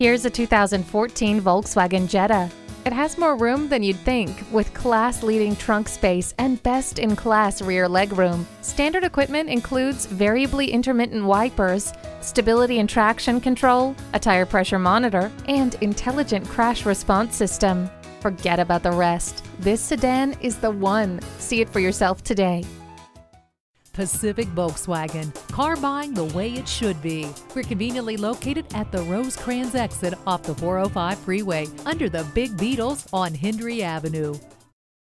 Here's a 2014 Volkswagen Jetta. It has more room than you'd think, with class-leading trunk space and best-in-class rear legroom. Standard equipment includes variably intermittent wipers, stability and traction control, a tire pressure monitor, and intelligent crash response system. Forget about the rest. This sedan is the one. See it for yourself today. Pacific Volkswagen, car buying the way it should be. We're conveniently located at the Rosecrans exit off the 405 freeway under the Big Beetles on Hendry Avenue.